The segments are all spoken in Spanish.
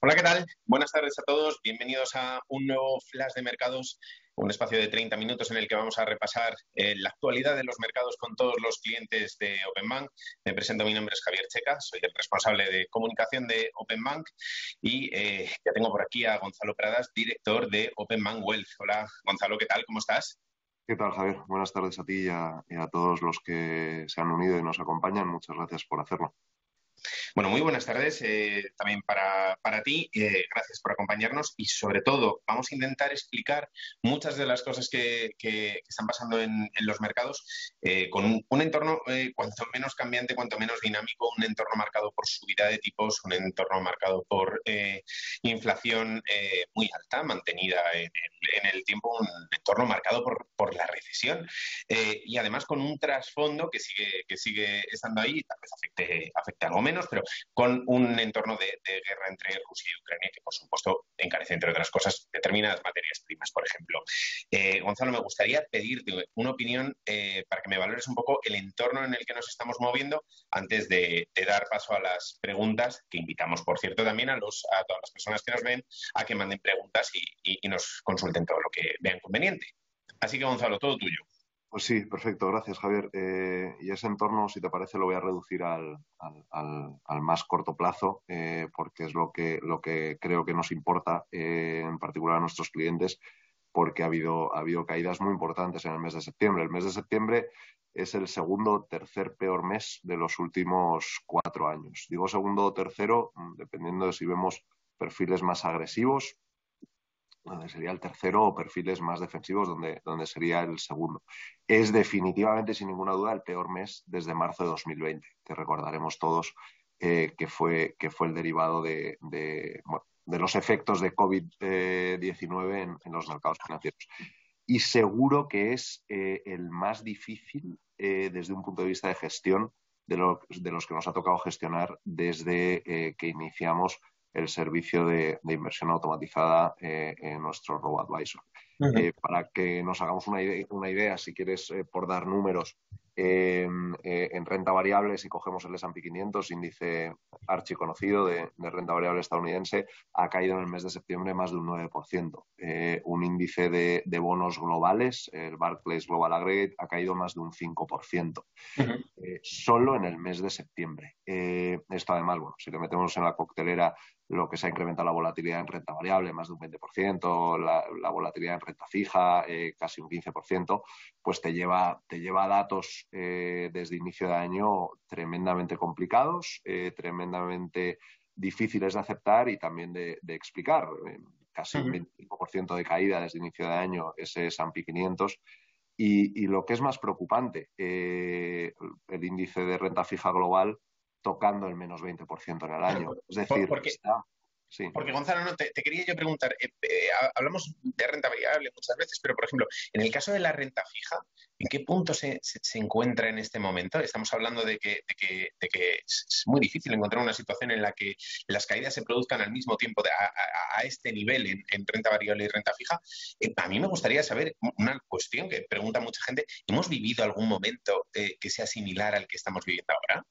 Hola, ¿qué tal? Buenas tardes a todos. Bienvenidos a un nuevo Flash de Mercados, un espacio de 30 minutos en el que vamos a repasar eh, la actualidad de los mercados con todos los clientes de OpenBank. Me presento, mi nombre es Javier Checa, soy el responsable de comunicación de OpenBank y eh, ya tengo por aquí a Gonzalo Pradas, director de OpenBank Wealth. Hola, Gonzalo, ¿qué tal? ¿Cómo estás? ¿Qué tal, Javier? Buenas tardes a ti y a todos los que se han unido y nos acompañan. Muchas gracias por hacerlo. Bueno, muy buenas tardes eh, también para, ti. Eh, gracias por acompañarnos y sobre todo vamos a intentar explicar muchas de las cosas que, están pasando en, los mercados eh, con un, entorno cuanto menos cambiante, cuanto menos dinámico, un entorno marcado por subida de tipos, un entorno marcado por inflación muy alta, mantenida en, el tiempo, un entorno marcado por, la recesión y además con un trasfondo que sigue, que sigue estando ahí, tal vez afecte, afecte algo menos pero con un entorno de, guerra entre Rusia y Ucrania que, por supuesto, encarece, entre otras cosas, determinadas materias primas, por ejemplo. Eh, Gonzalo, me gustaría pedirte una opinión eh, para que me valores un poco el entorno en el que nos estamos moviendo antes de, dar paso a las preguntas, que invitamos, por cierto, también a, los, a todas las personas que nos ven a que manden preguntas y nos consulten todo lo que vean conveniente. Así que, Gonzalo, todo tuyo. Pues sí, perfecto, gracias Javier. Eh, y ese entorno, si te parece, lo voy a reducir al, más corto plazo, eh, porque es lo que, lo que creo que nos importa, eh, en particular a nuestros clientes, porque ha habido, ha habido caídas muy importantes en el mes de septiembre. El mes de septiembre es el segundo o tercer peor mes de los últimos cuatro años. Digo segundo o tercero, mm, dependiendo de si vemos perfiles más agresivos donde sería el tercero, o perfiles más defensivos, donde, donde sería el segundo. Es definitivamente, sin ninguna duda, el peor mes desde marzo de 2020, que recordaremos todos eh, que, fue, que fue el derivado de, de, los efectos de COVID-19 en, los mercados financieros. Y seguro que es eh, el más difícil eh, desde un punto de vista de gestión de, de, los que nos ha tocado gestionar desde que iniciamos el servicio de, inversión automatizada eh, en nuestro RoboAdvisor. Eh, para que nos hagamos una idea, una idea si quieres, eh, por dar números, en renta variable, si cogemos el S&P 500, índice archiconocido de, de renta variable estadounidense, ha caído en el mes de septiembre más de un 9%. un índice de, bonos globales, el Barclays Global Aggregate, ha caído más de un 5%. solo en el mes de septiembre. esto además, bueno, si le metemos en la coctelera lo que se ha incrementado la volatilidad en renta variable, más de un 20%, la, volatilidad en renta fija, eh, casi un 15%, pues te lleva, te lleva datos eh, desde inicio de año tremendamente complicados, eh, tremendamente difíciles de aceptar y también de, explicar. casi un 25% de caída desde inicio de año ese S&P 500 y, y, lo que es más preocupante, el índice de renta fija global tocando el menos 20% en el año. Es decir, porque, Porque Gonzalo, no, te, quería yo preguntar, eh, eh, hablamos de renta variable muchas veces, pero por ejemplo, en el caso de la renta fija, ¿en qué punto se, encuentra en este momento? Estamos hablando de que, es muy difícil encontrar una situación en la que las caídas se produzcan al mismo tiempo a, este nivel en, renta variable y renta fija. Eh, a mí me gustaría saber una cuestión que pregunta mucha gente, ¿hemos vivido algún momento que sea similar al que estamos viviendo ahora?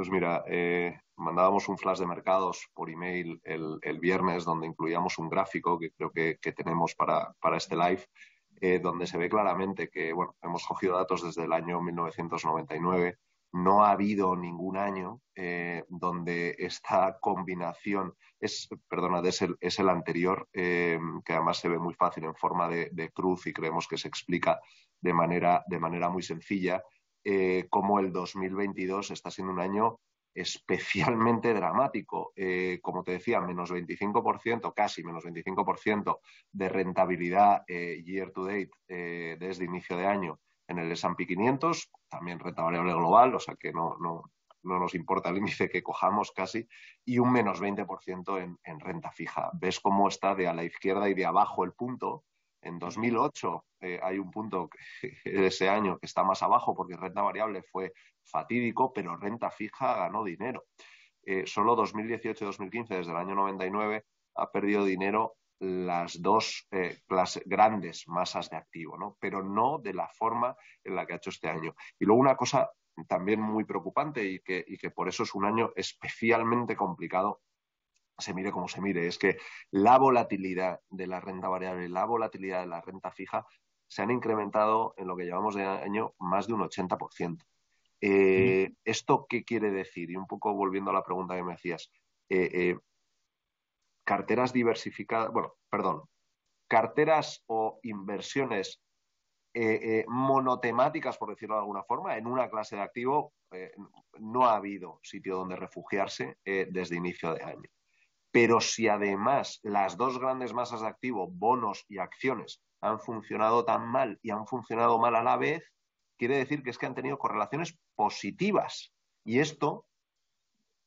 Pues mira, eh, mandábamos un flash de mercados por email el, viernes donde incluíamos un gráfico que creo que, tenemos para, este live, eh, donde se ve claramente que, bueno, hemos cogido datos desde el año 1999. No ha habido ningún año eh, donde esta combinación es, perdona, es el, es el anterior, que además se ve muy fácil en forma de, de cruz y creemos que se explica de manera, de manera muy sencilla eh, como el 2022 está siendo un año especialmente dramático. Eh, como te decía, menos 25%, casi menos 25% de rentabilidad eh, year to date desde inicio de año en el S&P 500, también renta variable global, o sea que no, no, no nos importa el índice que cojamos casi, y un menos 20% en, en renta fija. Ves cómo está de a la izquierda y de abajo el punto, en 2008 eh, hay un punto de ese año que está más abajo porque renta variable fue fatídico, pero renta fija ganó dinero. Eh, solo 2018-2015, desde el año 99, ha perdido dinero las dos eh, grandes masas de activo, ¿no? pero no de la forma en la que ha hecho este año. Y luego una cosa también muy preocupante y que, y que por eso es un año especialmente complicado se mire como se mire, es que la volatilidad de la renta variable y la volatilidad de la renta fija se han incrementado en lo que llevamos de año más de un 80%. Eh, ¿Esto qué quiere decir? Y un poco volviendo a la pregunta que me hacías. Eh, eh, carteras diversificadas, bueno, perdón, carteras o inversiones monotemáticas, por decirlo de alguna forma, en una clase de activo, no ha habido sitio donde refugiarse desde inicio de año. Pero si además las dos grandes masas de activo, bonos y acciones, han funcionado tan mal y han funcionado mal a la vez, quiere decir que es que han tenido correlaciones positivas. Y esto,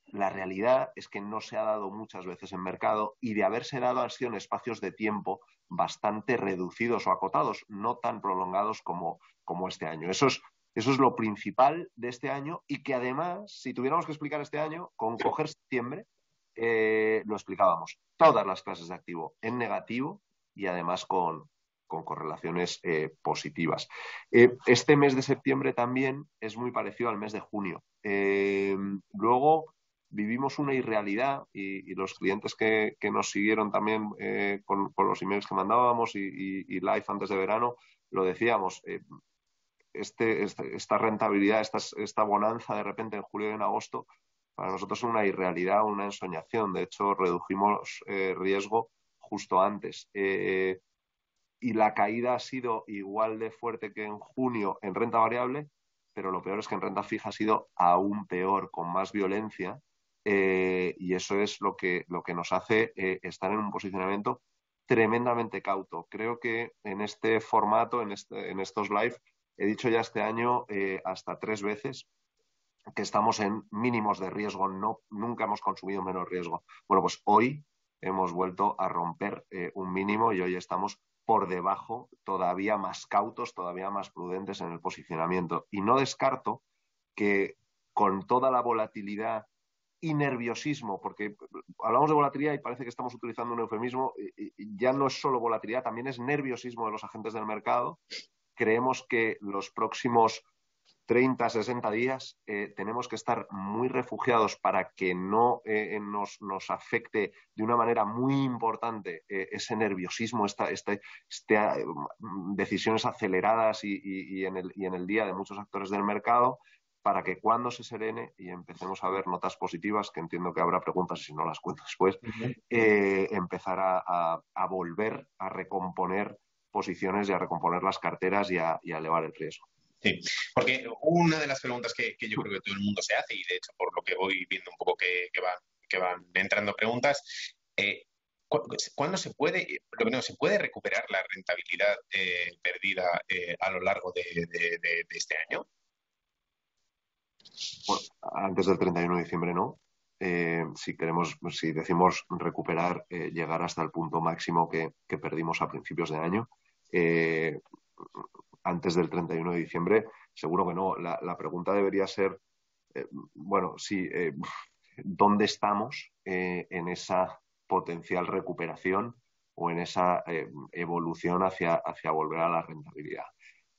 la realidad es que no se ha dado muchas veces en mercado y de haberse dado han sido en espacios de tiempo bastante reducidos o acotados, no tan prolongados como, como este año. Eso es, eso es lo principal de este año y que además, si tuviéramos que explicar este año, con coger septiembre, eh, lo explicábamos. Todas las clases de activo en negativo y además con, con correlaciones eh, positivas. Eh, este mes de septiembre también es muy parecido al mes de junio. Luego vivimos una irrealidad y, los clientes que, nos siguieron también con, los emails que mandábamos y, live antes de verano, lo decíamos. Este, este, esta rentabilidad, esta, esta bonanza de repente en julio y en agosto, para nosotros es una irrealidad, una ensoñación. De hecho, redujimos riesgo justo antes y la caída ha sido igual de fuerte que en junio en renta variable, pero lo peor es que en renta fija ha sido aún peor, con más violencia, eh, y eso es lo que, lo que nos hace eh, estar en un posicionamiento tremendamente cauto. Creo que en este formato, en, este, en estos live, he dicho ya este año eh, hasta tres veces que estamos en mínimos de riesgo, no, nunca hemos consumido menos riesgo. Bueno, pues hoy hemos vuelto a romper un mínimo y hoy estamos por debajo, todavía más cautos, todavía más prudentes en el posicionamiento. Y no descarto que con toda la volatilidad y nerviosismo, porque hablamos de volatilidad y parece que estamos utilizando un eufemismo, ya no es solo volatilidad, también es nerviosismo de los agentes del mercado. Creemos que los próximos 30, 60 días, eh, tenemos que estar muy refugiados para que no eh, nos, afecte de una manera muy importante eh, ese nerviosismo, esta, este, decisiones aceleradas y, en el, y en el día de muchos actores del mercado, para que cuando se serene y empecemos a ver notas positivas, que entiendo que habrá preguntas y si no las cuento después, empezar a, volver a recomponer posiciones y a recomponer las carteras y a elevar el riesgo. Sí, porque una de las preguntas que, yo creo que todo el mundo se hace, y de hecho por lo que voy viendo un poco que, van, que van entrando preguntas, eh, ¿cuándo se puede, no, se puede recuperar la rentabilidad eh, perdida eh, a lo largo de, este año? antes del 31 de diciembre no. si queremos, si decimos recuperar, llegar hasta el punto máximo que, que perdimos a principios de año, antes del 31 de diciembre? Seguro que no. La, pregunta debería ser, eh, bueno, sí, eh, ¿dónde estamos eh, en esa potencial recuperación o en esa evolución hacia, hacia volver a la rentabilidad?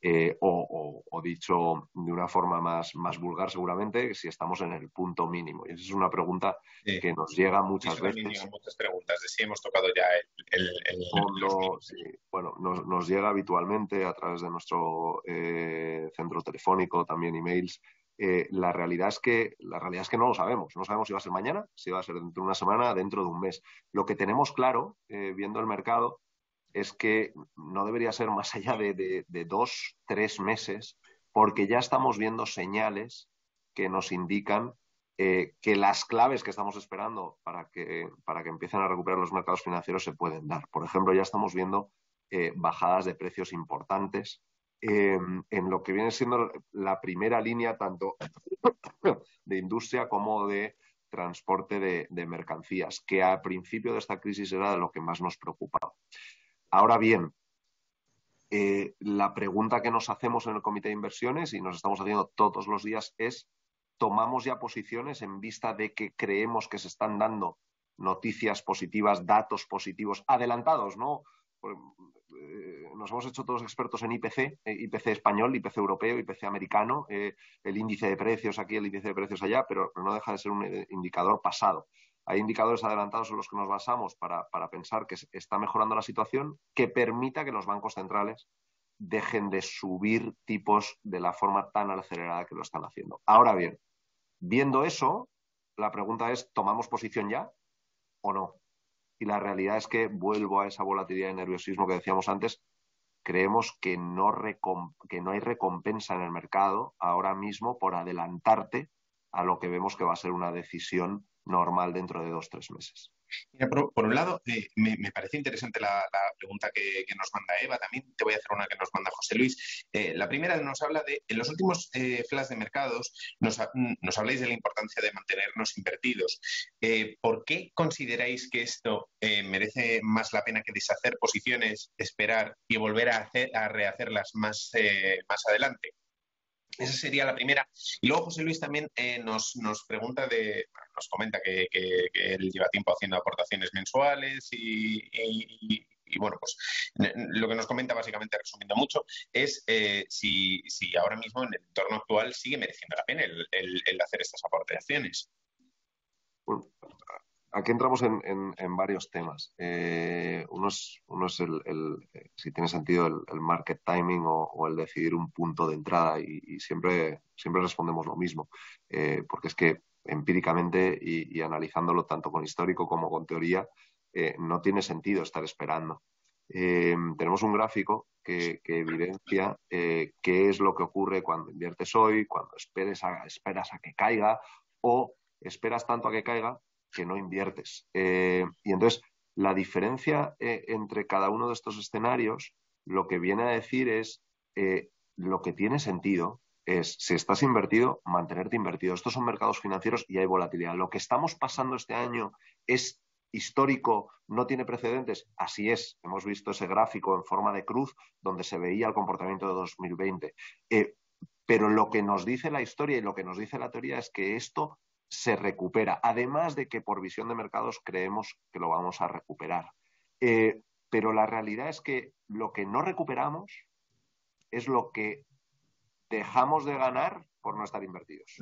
Eh, o, dicho de una forma más, más vulgar seguramente, si estamos en el punto mínimo. Y esa es una pregunta que nos llega muchas veces. Llegan muchas preguntas de si hemos tocado ya el... Bueno, nos, llega habitualmente a través de nuestro eh, centro telefónico, también emails. Eh, la realidad es que la realidad es que no lo sabemos. No sabemos si va a ser mañana, si va a ser dentro de una semana, dentro de un mes. Lo que tenemos claro, viendo el mercado, es que no debería ser más allá de, dos, tres meses, porque ya estamos viendo señales que nos indican eh, que las claves que estamos esperando para que, para que empiecen a recuperar los mercados financieros se pueden dar. Por ejemplo, ya estamos viendo eh, bajadas de precios importantes eh, en lo que viene siendo la primera línea tanto de industria como de transporte de, de mercancías, que al principio de esta crisis era de lo que más nos preocupaba. Ahora bien, eh, la pregunta que nos hacemos en el comité de inversiones y nos estamos haciendo todos los días es, ¿tomamos ya posiciones en vista de que creemos que se están dando noticias positivas, datos positivos adelantados, ¿no? Eh, nos hemos hecho todos expertos en IPC, eh, IPC español, IPC europeo, IPC americano, el índice de precios aquí, el índice de precios allá, pero no deja de ser un indicador pasado. Hay indicadores adelantados en los que nos basamos para, pensar que está mejorando la situación que permita que los bancos centrales dejen de subir tipos de la forma tan acelerada que lo están haciendo. Ahora bien, viendo eso, la pregunta es, ¿tomamos posición ya o no? Y la realidad es que vuelvo a esa volatilidad y nerviosismo que decíamos antes, creemos que no, que no hay recompensa en el mercado ahora mismo por adelantarte a lo que vemos que va a ser una decisión normal dentro de dos, tres meses. por, un lado, eh, me, parece interesante la, pregunta que, nos manda Eva. También te voy a hacer una que nos manda José Luis. Eh, la primera nos habla de, en los últimos eh, flash de mercados, nos, nos, habláis de la importancia de mantenernos invertidos. ¿Por qué consideráis que esto merece más la pena que deshacer posiciones, esperar y volver a, hacer, a rehacerlas más, más adelante? Esa sería la primera. Y luego José Luis también eh, nos, nos pregunta de, nos comenta que, él lleva tiempo haciendo aportaciones mensuales y, bueno, pues lo que nos comenta básicamente, resumiendo mucho, es eh, si, si, ahora mismo en el entorno actual sigue mereciendo la pena el, el hacer estas aportaciones. Aquí entramos en, varios temas. Eh, uno es, el, eh, si tiene sentido el, market timing o, el decidir un punto de entrada y, siempre, siempre respondemos lo mismo, eh, porque es que empíricamente y, analizándolo tanto con histórico como con teoría, no tiene sentido estar esperando. tenemos un gráfico que, evidencia qué es lo que ocurre cuando inviertes hoy, cuando esperes esperas a que caiga o esperas tanto a que caiga que no inviertes. Eh, y entonces, la diferencia eh, entre cada uno de estos escenarios, lo que viene a decir es, eh, lo que tiene sentido es, si estás invertido, mantenerte invertido. Estos son mercados financieros y hay volatilidad. Lo que estamos pasando este año es histórico, no tiene precedentes. Así es, hemos visto ese gráfico en forma de cruz donde se veía el comportamiento de 2020. pero lo que nos dice la historia y lo que nos dice la teoría es que esto se recupera. Además de que por visión de mercados creemos que lo vamos a recuperar. Eh, pero la realidad es que lo que no recuperamos es lo que dejamos de ganar por no estar invertidos.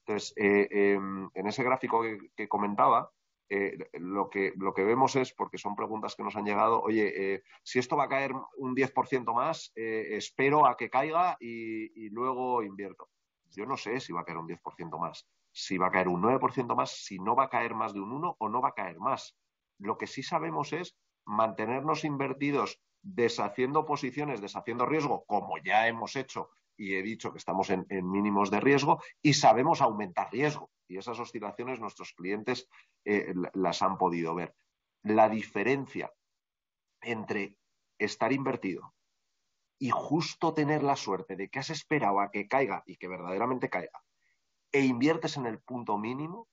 Entonces, eh, em, en ese gráfico que, comentaba, eh, lo, que, lo que vemos es, porque son preguntas que nos han llegado, oye, si esto va a caer un 10% más, espero a que caiga y, y, luego invierto. Yo no sé si va a caer un 10% más si va a caer un 9% más, si no va a caer más de un 1 o no va a caer más. Lo que sí sabemos es mantenernos invertidos deshaciendo posiciones, deshaciendo riesgo, como ya hemos hecho y he dicho que estamos en, mínimos de riesgo, y sabemos aumentar riesgo. Y esas oscilaciones nuestros clientes eh, las han podido ver. La diferencia entre estar invertido y justo tener la suerte de que has esperado a que caiga y que verdaderamente caiga e inviertes en el punto mínimo,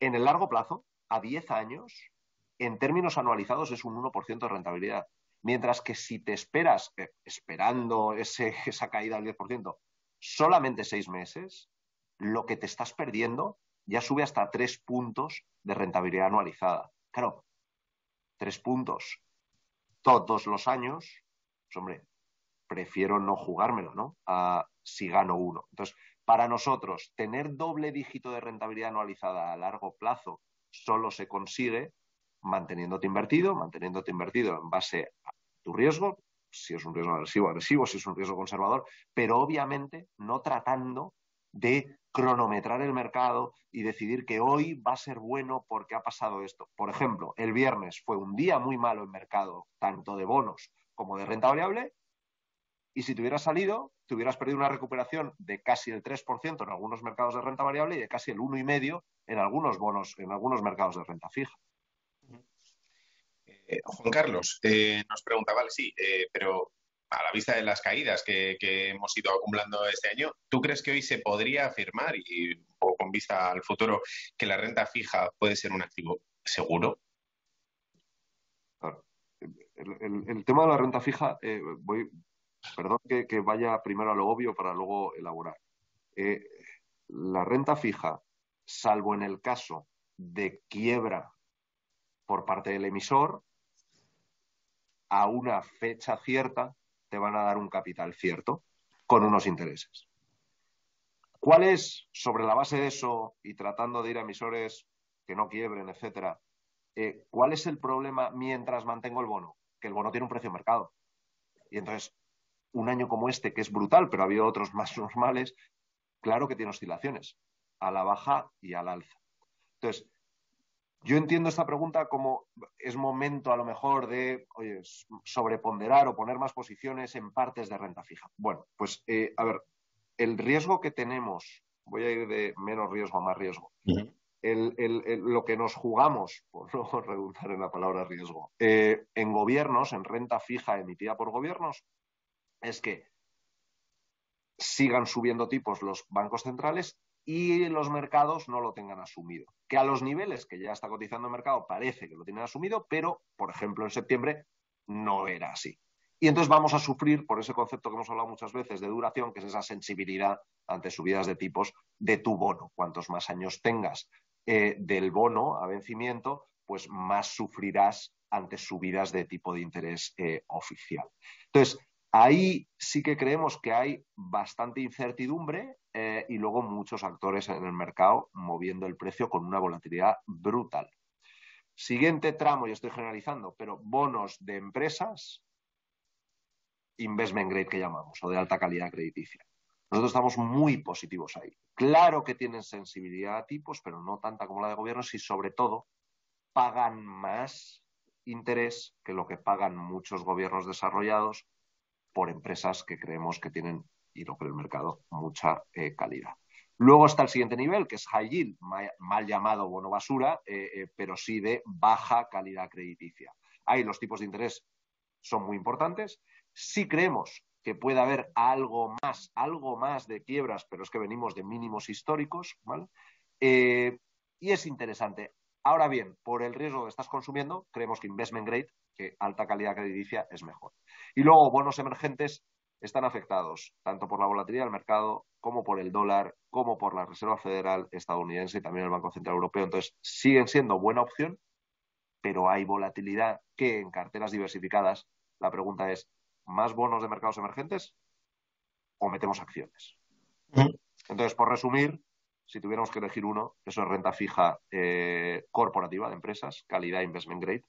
en el largo plazo, a 10 años, en términos anualizados es un 1% de rentabilidad. Mientras que si te esperas, eh, esperando esa caída del 10%, solamente seis meses, lo que te estás perdiendo ya sube hasta tres puntos de rentabilidad anualizada. Claro, tres puntos todos los años, pues hombre, prefiero no jugármelo, ¿no? A si gano uno. Entonces, para nosotros, tener doble dígito de rentabilidad anualizada a largo plazo solo se consigue manteniéndote invertido, manteniéndote invertido en base a tu riesgo, si es un riesgo agresivo, agresivo, si es un riesgo conservador, pero obviamente no tratando de cronometrar el mercado y decidir que hoy va a ser bueno porque ha pasado esto. Por ejemplo, el viernes fue un día muy malo en mercado, tanto de bonos como de renta variable, y si te hubieras salido, te hubieras perdido una recuperación de casi el 3% en algunos mercados de renta variable y de casi el 1,5% en algunos bonos, en algunos mercados de renta fija. Eh, Juan Carlos eh, nos pregunta, vale, sí, eh, pero a la vista de las caídas que, hemos ido acumulando este año, ¿tú crees que hoy se podría afirmar, y con vista al futuro, que la renta fija puede ser un activo seguro? El, tema de la renta fija, voy, Perdón que, vaya primero a lo obvio para luego elaborar. Eh, la renta fija, salvo en el caso de quiebra por parte del emisor, a una fecha cierta te van a dar un capital cierto con unos intereses. ¿Cuál es, sobre la base de eso y tratando de ir a emisores que no quiebren, etcétera. Eh, ¿Cuál es el problema mientras mantengo el bono? Que el bono tiene un precio de mercado. Y entonces, un año como este, que es brutal, pero ha habido otros más normales, claro que tiene oscilaciones, a la baja y al alza. Entonces, yo entiendo esta pregunta como es momento a lo mejor de oye, sobreponderar o poner más posiciones en partes de renta fija. Bueno, pues eh, a ver, el riesgo que tenemos, voy a ir de menos riesgo a más riesgo. lo que nos jugamos, por no redundar en la palabra riesgo, eh, en gobiernos, en renta fija emitida por gobiernos, es que sigan subiendo tipos los bancos centrales y los mercados no lo tengan asumido. Que a los niveles que ya está cotizando el mercado parece que lo tienen asumido, pero, por ejemplo, en septiembre no era así. Y entonces vamos a sufrir por ese concepto que hemos hablado muchas veces de duración, que es esa sensibilidad ante subidas de tipos de tu bono. Cuantos más años tengas eh, del bono a vencimiento, pues más sufrirás ante subidas de tipo de interés eh, oficial. Entonces, Ahí sí que creemos que hay bastante incertidumbre eh, y luego muchos actores en el mercado moviendo el precio con una volatilidad brutal. Siguiente tramo, y estoy generalizando, pero bonos de empresas, investment grade que llamamos, o de alta calidad crediticia. Nosotros estamos muy positivos ahí. Claro que tienen sensibilidad a tipos, pero no tanta como la de gobiernos y sobre todo pagan más interés que lo que pagan muchos gobiernos desarrollados por empresas que creemos que tienen, y lo que el mercado, mucha eh, calidad. Luego está el siguiente nivel, que es high yield, mal, llamado bono basura, eh, eh, pero sí de baja calidad crediticia. Ahí los tipos de interés son muy importantes. Sí creemos que puede haber algo más, algo más de quiebras, pero es que venimos de mínimos históricos, ¿vale? y es interesante. Ahora bien, por el riesgo que estás consumiendo, creemos que investment grade, que alta calidad crediticia, es mejor. Y luego, bonos emergentes están afectados tanto por la volatilidad del mercado como por el dólar, como por la Reserva Federal estadounidense y también el Banco Central Europeo. Entonces, siguen siendo buena opción, pero hay volatilidad que en carteras diversificadas, la pregunta es, ¿más bonos de mercados emergentes o metemos acciones? Entonces, por resumir, si tuviéramos que elegir uno, eso es renta fija eh, corporativa de empresas, calidad investment grade,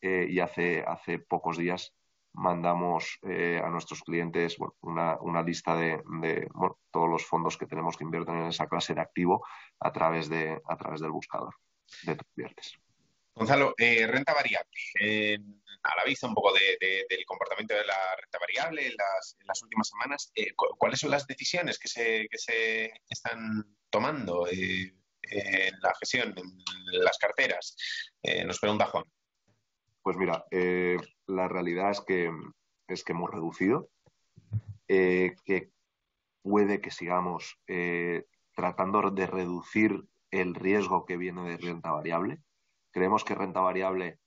eh, y hace, hace pocos días mandamos eh, a nuestros clientes una, lista de, todos los fondos que tenemos que invertir en esa clase de activo a través, de, a través del buscador de tus clientes. Gonzalo, renta variable. a la vista un poco del comportamiento de la renta variable en las, últimas semanas, ¿cuáles son las decisiones que se, están tomando eh, en la gestión, en las carteras? Eh, nos un bajón. Pues mira, eh, la realidad es que, es que hemos reducido, eh, que puede que sigamos tratando de reducir el riesgo que viene de renta variable. Creemos que renta variable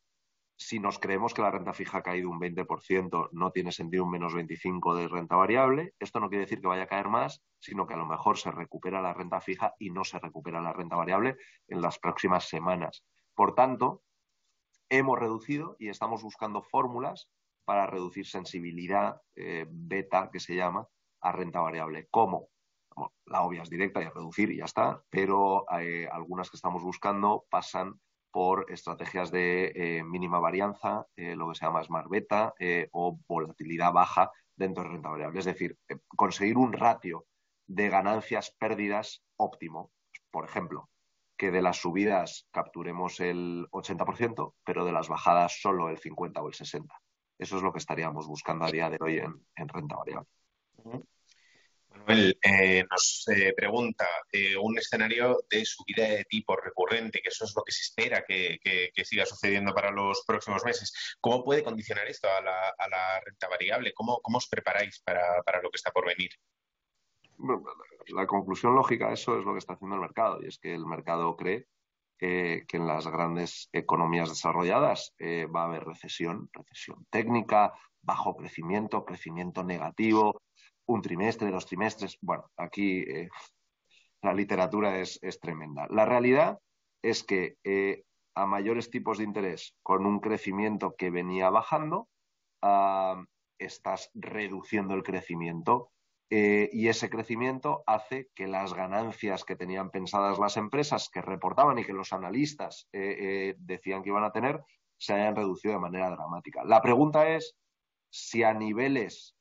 si nos creemos que la renta fija ha caído un 20%, no tiene sentido un menos 25% de renta variable. Esto no quiere decir que vaya a caer más, sino que a lo mejor se recupera la renta fija y no se recupera la renta variable en las próximas semanas. Por tanto, hemos reducido y estamos buscando fórmulas para reducir sensibilidad eh, beta, que se llama, a renta variable. ¿Cómo? la obvia es directa y a reducir y ya está, pero eh, algunas que estamos buscando pasan por estrategias de eh, mínima varianza, eh, lo que se llama smart beta eh, o volatilidad baja dentro de renta variable. Es decir, conseguir un ratio de ganancias-pérdidas óptimo. Por ejemplo, que de las subidas capturemos el 80%, pero de las bajadas solo el 50 o el 60. Eso es lo que estaríamos buscando a día de hoy en, renta variable. Manuel eh, nos eh, pregunta eh, un escenario de subida de tipo recurrente, que eso es lo que se espera que, siga sucediendo para los próximos meses. ¿Cómo puede condicionar esto a la, renta variable? ¿Cómo, os preparáis para, lo que está por venir? la conclusión lógica de eso es lo que está haciendo el mercado, y es que el mercado cree que en las grandes economías desarrolladas va a haber recesión, recesión técnica, bajo crecimiento, crecimiento negativo, un trimestre, dos trimestres. Bueno, aquí eh, la literatura es, tremenda. La realidad es que eh, a mayores tipos de interés, con un crecimiento que venía bajando, estás reduciendo el crecimiento y ese crecimiento hace que las ganancias que tenían pensadas las empresas que reportaban y que los analistas decían que iban a tener se hayan reducido de manera dramática. La pregunta es si a niveles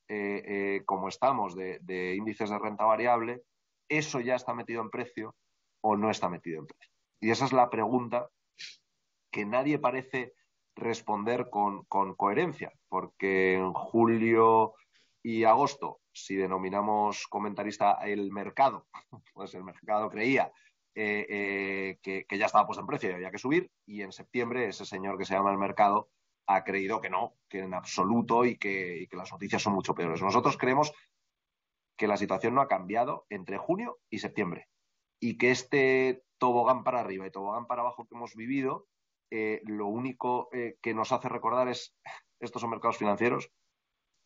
como estamos de índices de renta variable, eso ya está metido en precio o no está metido en precio. Y esa es la pregunta que nadie parece responder con, coherencia, porque en julio y agosto, si denominamos comentarista el mercado, pues el mercado creía eh, eh, que, ya estaba puesto en precio y había que subir, y en septiembre ese señor que se llama el mercado ha creído que no, que en absoluto y que, las noticias son mucho peores. Nosotros creemos que la situación no ha cambiado entre junio y septiembre y que este tobogán para arriba y tobogán para abajo que hemos vivido, eh, lo único eh, que nos hace recordar es, estos son mercados financieros,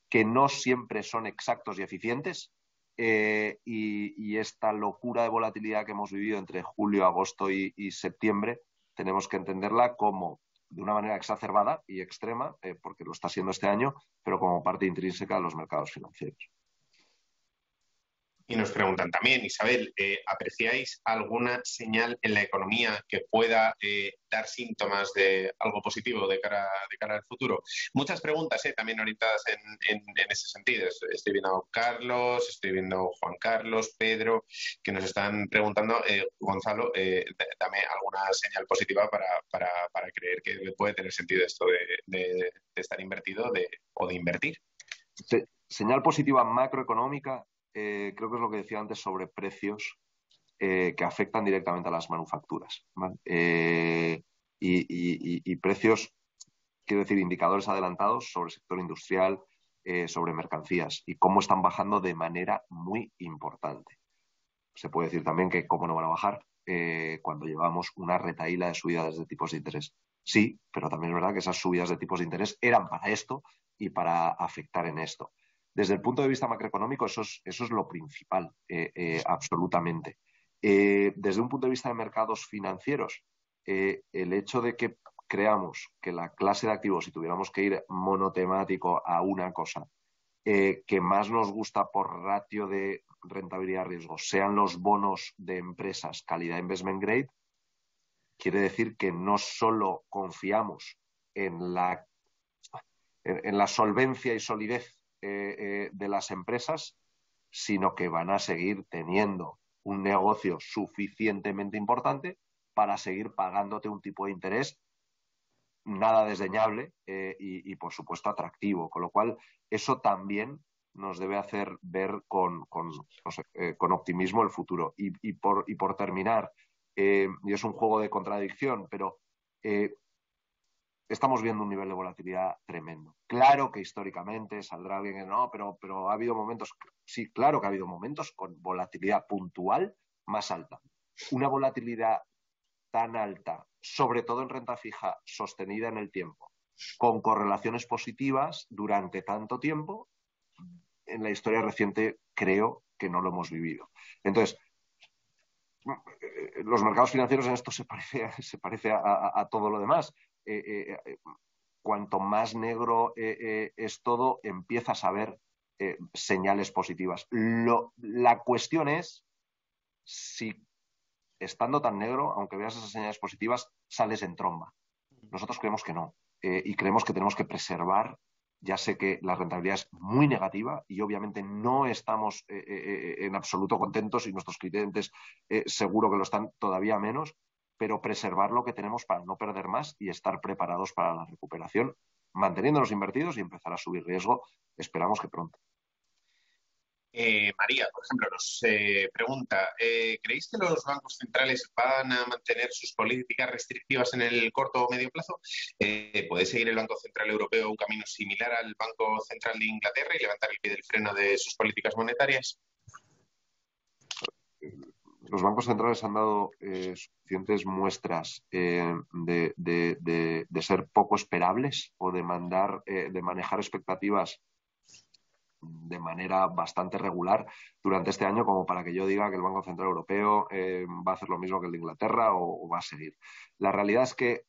que no siempre son exactos y eficientes, eh, y, esta locura de volatilidad que hemos vivido entre julio, agosto y, septiembre, tenemos que entenderla como de una manera exacerbada y extrema, porque lo está siendo este año, pero como parte intrínseca de los mercados financieros. Y nos preguntan también, Isabel, eh, ¿apreciáis alguna señal en la economía que pueda eh, dar síntomas de algo positivo de cara, de cara al futuro? Muchas preguntas eh, también orientadas en, ese sentido. Estoy viendo a Carlos, estoy viendo a Juan Carlos, Pedro, que nos están preguntando, Gonzalo, dame alguna señal positiva para, creer que puede tener sentido esto de, estar invertido o de invertir. señal positiva macroeconómica eh, creo que es lo que decía antes sobre precios eh, que afectan directamente a las manufacturas. Eh, y, precios, quiero decir, indicadores adelantados sobre el sector industrial, sobre mercancías y cómo están bajando de manera muy importante. Se puede decir también que cómo no van a bajar cuando llevamos una retaíla de subidas de tipos de interés. Sí, pero también es verdad que esas subidas de tipos de interés eran para esto y para afectar en esto. Desde el punto de vista macroeconómico, eso es, eso es lo principal, eh, eh, absolutamente. Eh, desde un punto de vista de mercados financieros, el hecho de que creamos que la clase de activos, si tuviéramos que ir monotemático a una cosa, que más nos gusta por ratio de rentabilidad-riesgo, sean los bonos de empresas calidad investment grade, quiere decir que no solo confiamos en la, en la solvencia y solidez eh, eh, de las empresas, sino que van a seguir teniendo un negocio suficientemente importante para seguir pagándote un tipo de interés nada desdeñable eh, y, por supuesto, atractivo. Con lo cual, eso también nos debe hacer ver con, con, optimismo el futuro. Y, por, y por terminar, y es un juego de contradicción, pero estamos viendo un nivel de volatilidad tremendo. Claro que históricamente saldrá alguien que no, pero, pero ha habido momentos, sí, claro que ha habido momentos con volatilidad puntual más alta. Una volatilidad tan alta, sobre todo en renta fija, sostenida en el tiempo, con correlaciones positivas durante tanto tiempo, en la historia reciente creo que no lo hemos vivido. Entonces, los mercados financieros en esto se parece, se parece a todo lo demás. Eh, eh, eh, cuanto más negro es todo, empiezas a ver señales positivas. la cuestión es si estando tan negro, aunque veas esas señales positivas, sales en tromba. Nosotros creemos que no. y creemos que tenemos que preservar ya sé que la rentabilidad es muy negativa y obviamente no estamos en absoluto contentos y nuestros clientes seguro que lo están todavía menos, pero preservar lo que tenemos para no perder más y estar preparados para la recuperación, manteniéndonos invertidos y empezar a subir riesgo, esperamos que pronto. Eh, María, por ejemplo, nos eh, pregunta, eh, ¿creéis que los bancos centrales van a mantener sus políticas restrictivas en el corto o medio plazo? ¿Puede seguir el Banco Central Europeo un camino similar al Banco Central de Inglaterra y levantar el pie del freno de sus políticas monetarias? Los bancos centrales han dado eh, suficientes muestras eh, de, ser poco esperables o de mandar, eh, de manejar expectativas de manera bastante regular durante este año como para que yo diga que el Banco Central Europeo va a hacer lo mismo que el de Inglaterra o, va a seguir. La realidad es que,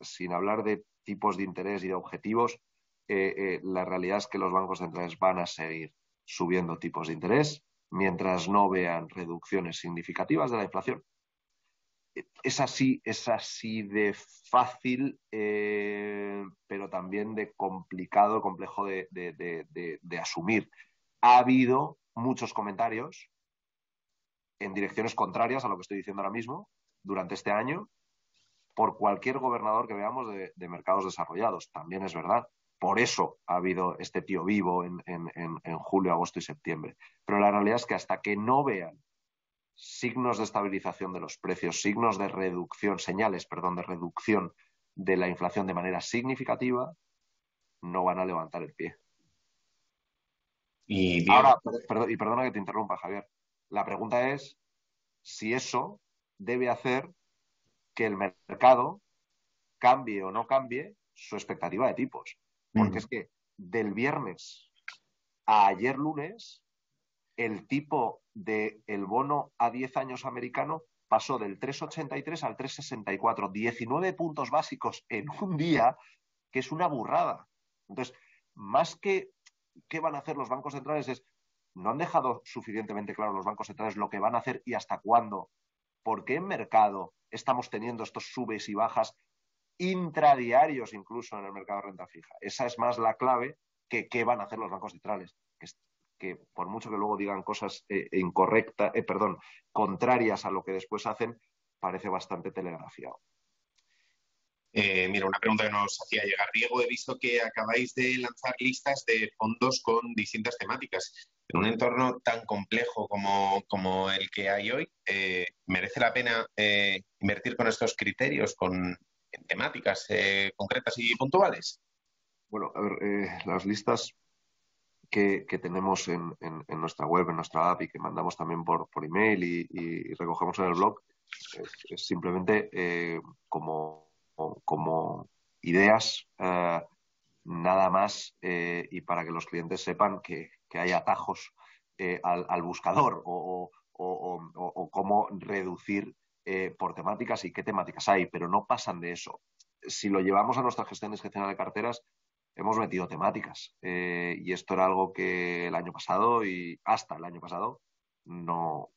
sin hablar de tipos de interés y de objetivos, la realidad es que los bancos centrales van a seguir subiendo tipos de interés mientras no vean reducciones significativas de la inflación. Es así, es así de fácil, eh, pero también de complicado, complejo de, de asumir. Ha habido muchos comentarios en direcciones contrarias a lo que estoy diciendo ahora mismo durante este año por cualquier gobernador que veamos de, mercados desarrollados. También es verdad. Por eso ha habido este tío vivo en, julio, agosto y septiembre. Pero la realidad es que hasta que no vean signos de estabilización de los precios, signos de reducción, señales, perdón, de reducción de la inflación de manera significativa, no van a levantar el pie. Y Ahora, y perdona que te interrumpa, Javier. La pregunta es si eso debe hacer que el mercado cambie o no cambie su expectativa de tipos. Porque mm. es que del viernes a ayer lunes, el tipo del el bono a 10 años americano pasó del 3,83 al 3,64. 19 puntos básicos en un día, que es una burrada. Entonces, más que qué van a hacer los bancos centrales es, no han dejado suficientemente claro los bancos centrales lo que van a hacer y hasta cuándo. ¿Por qué en mercado estamos teniendo estos subes y bajas intradiarios incluso en el mercado de renta fija? Esa es más la clave que qué van a hacer los bancos centrales. Que, por mucho que luego digan cosas eh, incorrectas, eh, perdón, contrarias a lo que después hacen, parece bastante telegrafiado. Eh, mira, una pregunta que nos hacía llegar Diego. He visto que acabáis de lanzar listas de fondos con distintas temáticas. En un entorno tan complejo como, el que hay hoy, eh, ¿merece la pena invertir con estos criterios, con temáticas concretas y puntuales? Bueno, a ver, las listas que, tenemos en, nuestra web, en nuestra app y que mandamos también por, email y, recogemos en el blog, es simplemente como como ideas eh, nada más eh, y para que los clientes sepan que, hay atajos eh, al, buscador o, cómo reducir por temáticas y qué temáticas hay, pero no pasan de eso. Si lo llevamos a nuestra gestión discrecional de carteras, hemos metido temáticas y esto era algo que el año pasado y hasta el año pasado no,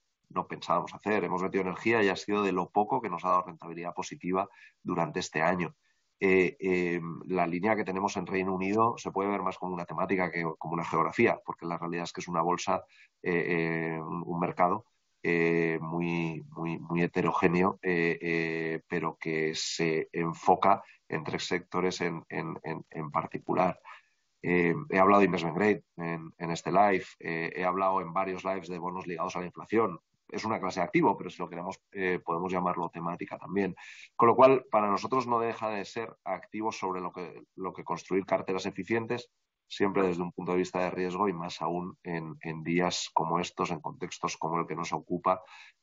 pensábamos hacer. Hemos metido energía y ha sido de lo poco que nos ha dado rentabilidad positiva durante este año. Eh, eh, la línea que tenemos en Reino Unido se puede ver más como una temática que como una geografía, porque la realidad es que es una bolsa, eh, un, mercado muy, muy, muy heterogéneo, pero que se enfoca en tres sectores en, en particular. he hablado de investment grade en, en este live, he hablado en varios lives de bonos ligados a la inflación es una clase activo, pero si lo queremos, eh, podemos llamarlo temática también. Con lo cual, para nosotros no deja de ser activo sobre lo que, lo que construir carteras eficientes, siempre desde un punto de vista de riesgo y más aún en, días como estos, en contextos como el que nos ocupa,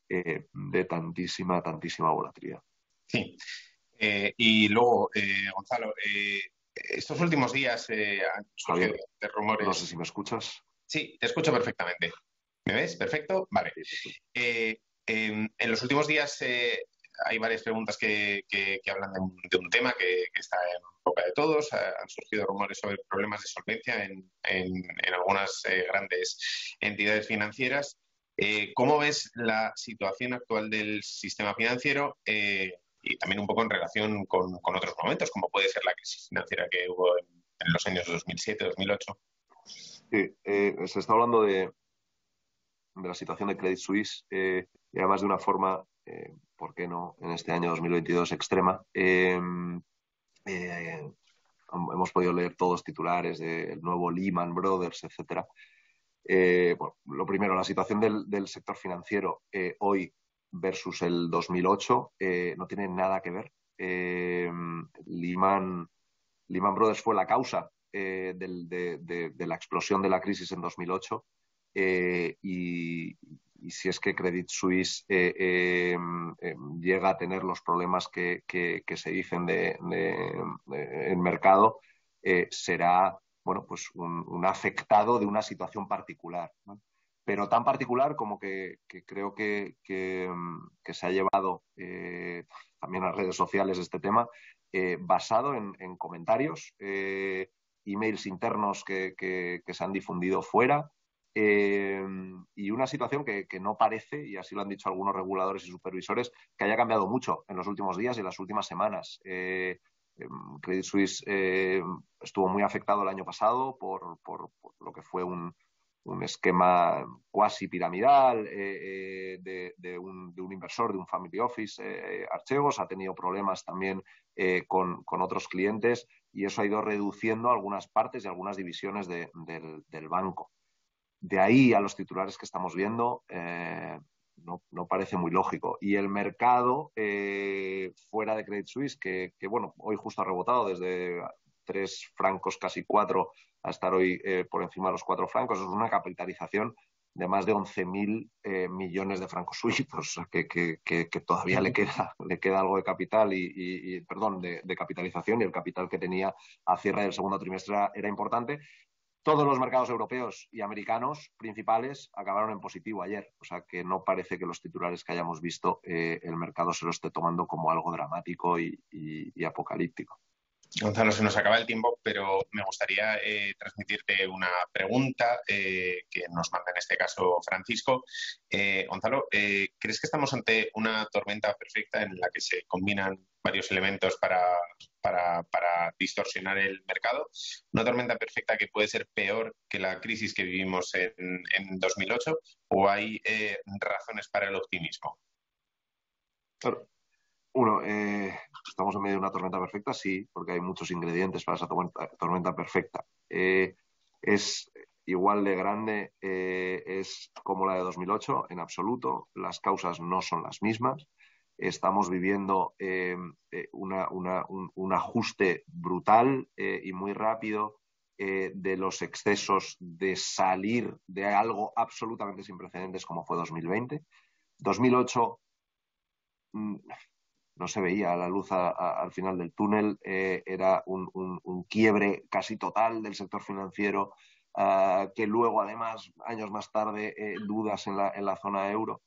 eh, de tantísima, tantísima volatilidad. Sí. Eh, y luego, Gonzalo, estos últimos días han surgido de rumores. No sé si me escuchas. Sí, te escucho perfectamente. ¿Me ves? Perfecto. Vale. Eh, en, los últimos días eh, hay varias preguntas que, hablan de un, tema que, está en boca de todos. Han surgido rumores sobre problemas de solvencia en, algunas eh, grandes entidades financieras. ¿Cómo ves la situación actual del sistema financiero y también un poco en relación con, otros momentos, como puede ser la crisis financiera que hubo en, los años 2007-2008? Sí, se está hablando de, la situación de Credit Suisse eh, y además de una forma, eh, ¿por qué no?, en este año 2022 extrema. Eh, hemos podido leer todos titulares del nuevo Lehman Brothers, etcétera. lo primero, la situación del, sector financiero hoy versus el 2008 no tiene nada que ver. Lehman, Lehman Brothers fue la causa de, de, la explosión de la crisis en 2008 eh, y, si es que Credit Suisse eh, em, em, llega a tener los problemas que, se dicen de, en mercado, eh, será bueno, pues un, afectado de una situación particular. Pero tan particular como que, creo que, em, se ha llevado también a redes sociales este tema, basado en, en comentarios, emails internos que, se han difundido fuera, Eh, y una situación que, no parece, y así lo han dicho algunos reguladores y supervisores, que haya cambiado mucho en los últimos días y en las últimas semanas. Eh, em, Credit Suisse eh, estuvo muy afectado el año pasado por, lo que fue un, esquema cuasi piramidal de, un, inversor, de un family office, Archegos. Ha tenido problemas también con, otros clientes y eso ha ido reduciendo algunas partes y algunas divisiones del banco de ahí a los titulares que estamos viendo, eh, no, parece muy lógico. Y el mercado eh, fuera de Credit Suisse, que, bueno, hoy justo ha rebotado desde tres francos, casi cuatro, a estar hoy eh, por encima de los cuatro francos, es una capitalización de más de 11.000 millones de francos suizos, que, que, todavía le queda, le queda algo de capital y, perdón, de, capitalización y el capital que tenía a cierre del segundo trimestre era importante todos los mercados europeos y americanos principales acabaron en positivo ayer. O sea que no parece que los titulares que hayamos visto eh, el mercado se lo esté tomando como algo dramático y, apocalíptico. Gonzalo, se nos acaba el tiempo, pero me gustaría eh, transmitirte una pregunta eh, que nos manda en este caso Francisco. Gonzalo, ¿crees que estamos ante una tormenta perfecta en la que se combinan varios elementos para, distorsionar el mercado. Una tormenta perfecta que puede ser peor que la crisis que vivimos en, en 2008 o hay eh, razones para el optimismo. Uno, eh, estamos en medio de una tormenta perfecta, sí, porque hay muchos ingredientes para esa tormenta, perfecta. Eh, es igual de grande, es como la de 2008, en absoluto. Las causas no son las mismas estamos viviendo eh, eh, un, ajuste brutal eh, y muy rápido de los excesos de salir de algo absolutamente sin precedentes como fue 2020. 2008 mm, no se veía la luz al final del túnel, era un, quiebre casi total del sector financiero, ah, que luego además, años más tarde, dudas en la, en la zona euro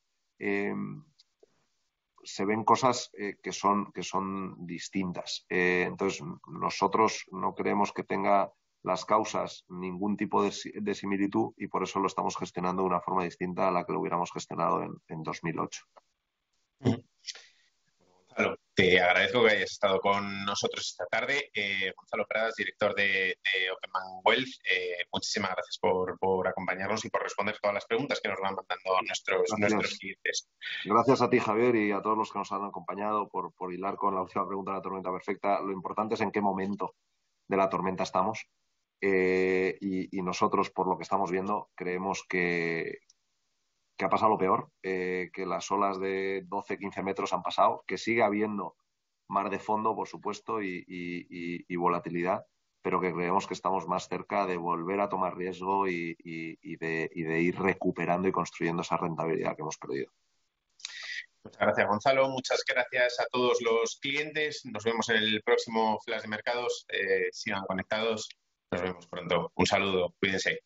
se ven cosas eh, que, son, que son distintas. Eh, entonces, nosotros no creemos que tenga las causas ningún tipo de, similitud y por eso lo estamos gestionando de una forma distinta a la que lo hubiéramos gestionado en, en 2008. Gonzalo, te agradezco que hayas estado con nosotros esta tarde. Eh, Gonzalo Pradas, director de, Openman Wealth, eh, muchísimas gracias por, acompañarnos y por responder todas las preguntas que nos van mandando nuestros, nuestros clientes. Gracias a ti, Javier, y a todos los que nos han acompañado por, hilar con la última pregunta de la tormenta perfecta. Lo importante es en qué momento de la tormenta estamos. Eh, y, nosotros, por lo que estamos viendo, creemos que, que ha pasado lo peor, eh, que las olas de 12, 15 metros han pasado, que sigue habiendo mar de fondo, por supuesto, y, volatilidad, pero que creemos que estamos más cerca de volver a tomar riesgo y, de, ir recuperando y construyendo esa rentabilidad que hemos perdido. Muchas gracias, Gonzalo. Muchas gracias a todos los clientes. Nos vemos en el próximo Flash de Mercados. Eh, sigan conectados. Nos vemos pronto. Un saludo. Cuídense.